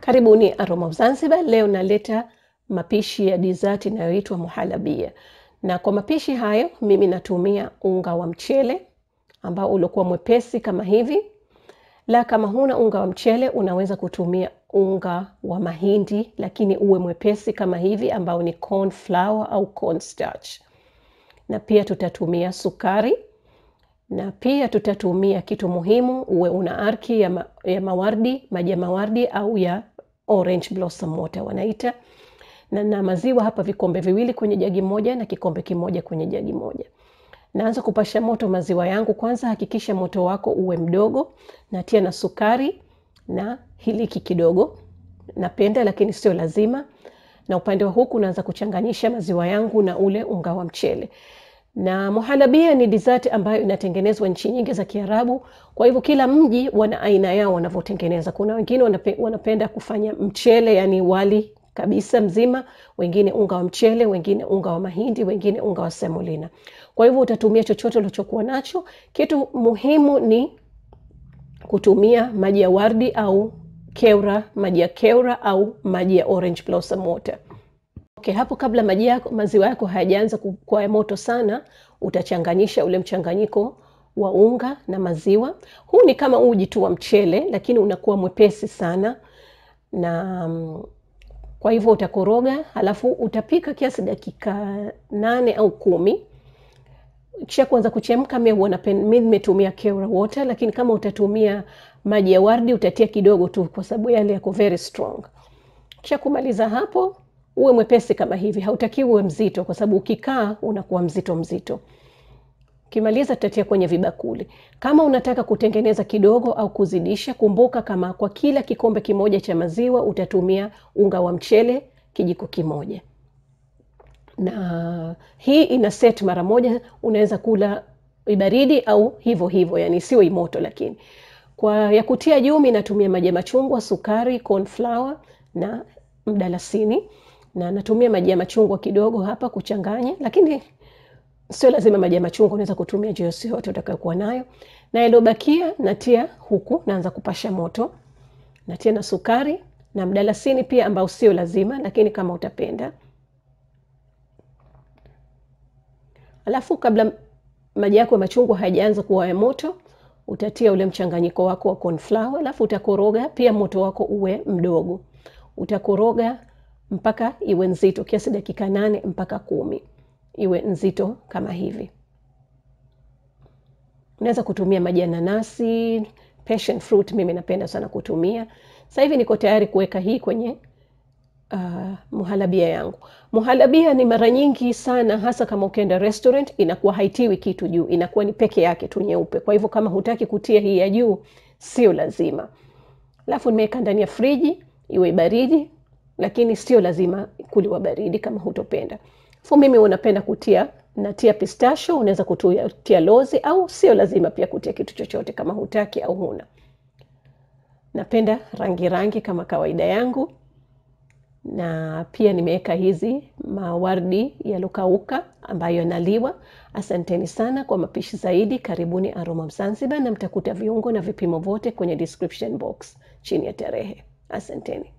Karibuni Aroma of Zanzibar. Leo naleta mapishi ya dessert inayoitwa muhalabia, na kwa mapishi hayo mimi natumia unga wa mchele ambao uliokuwa mwepesi kama hivi. La, kama huna unga wa mchele unaweza kutumia unga wa mahindi, lakini uwe mwepesi kama hivi, ambao ni corn flour au corn starch. Na pia tutatumia sukari na pia tutatumia kitu muhimu, uwe una arki ya, ma, ya mawardi, maji ya mawardi au ya orange blossom water wanaita, na na maziwa hapa vikombe viwili kwenye jagi moja na kikombe kimoja kwenye jagi moja. Naanza kupasha moto maziwa yangu kwanza. Hakikisha moto wako uwe mdogo, natia na sukari na hiliki kidogo, napenda lakini sio lazima. Na upande wa huku naanza kuchanganyisha maziwa yangu na ule unga wa mchele na muhalabia ni dessert ambayo inatengenezwa nchi nyingi za Kiarabu. Kwa hivyo kila mji wana aina yao wanavyotengeneza. Kuna wengine wanape, wanapenda kufanya mchele, yani wali kabisa mzima, wengine unga wa mchele, wengine unga wa mahindi, wengine unga wa semolina. Kwa hivyo utatumia chochote ulichokuwa nacho. Kitu muhimu ni kutumia maji ya wardi au keura, maji ya keura au maji ya orange blossom water. Okay, hapo kabla maji yako maziwa yako hayajaanza kuwa moto sana, utachanganyisha ule mchanganyiko wa unga na maziwa. Huu ni kama uji tu wa mchele, lakini unakuwa mwepesi sana, na kwa hivyo utakoroga, halafu utapika kiasi dakika nane au kumi. Kisha kuanza kuchemka, mimi nimetumia keura water, lakini kama utatumia maji ya wardi utatia kidogo tu, kwa sababu yale yako very strong. Kisha kumaliza hapo uwe mwepesi kama hivi, hautakiwi uwe mzito, kwa sababu ukikaa unakuwa mzito mzito. Kimaliza tutatia kwenye vibakuli. Kama unataka kutengeneza kidogo au kuzidisha, kumbuka kama kwa kila kikombe kimoja cha maziwa utatumia unga wa mchele kijiko kimoja, na hii ina set mara moja. Unaweza kula ibaridi au hivyo hivyo, yani sio imoto. Lakini kwa ya kutia juu, mimi natumia maji ya machungwa, sukari, corn flour na mdalasini na natumia maji ya machungwa kidogo hapa kuchanganya, lakini sio lazima maji ya machungwa, unaweza kutumia juisi yote utakayokuwa nayo. Na yaliyobakia natia huku, naanza kupasha moto, natia na sukari na mdalasini pia, ambao sio lazima, lakini kama utapenda. Alafu kabla maji yako ya machungwa hayajaanza kuwa ya moto, utatia ule mchanganyiko wako wa corn alafu utakoroga pia, moto wako uwe mdogo, utakoroga mpaka iwe nzito kiasi dakika nane mpaka kumi iwe nzito kama hivi. Unaweza kutumia maji ya nanasi, passion fruit, mimi napenda sana kutumia. Sasa hivi niko tayari kuweka hii kwenye uh, muhalabia yangu. Muhalabia ni mara nyingi sana, hasa kama ukienda restaurant, inakuwa haitiwi kitu juu, inakuwa ni peke yake tu nyeupe. Kwa hivyo kama hutaki kutia hii ya juu, sio lazima. Alafu nimeweka ndani ya friji iwe baridi lakini sio lazima kuliwa baridi kama hutopenda. Fu mimi unapenda kutia natia pistachio, unaweza kutia lozi au sio lazima pia kutia kitu chochote kama hutaki au huna. Napenda rangi rangi kama kawaida yangu, na pia nimeweka hizi mawardi yalokauka ambayo yanaliwa. Asanteni sana kwa mapishi zaidi, karibuni Aroma Zanzibar, na mtakuta viungo na vipimo vyote kwenye description box chini ya tarehe. Asanteni.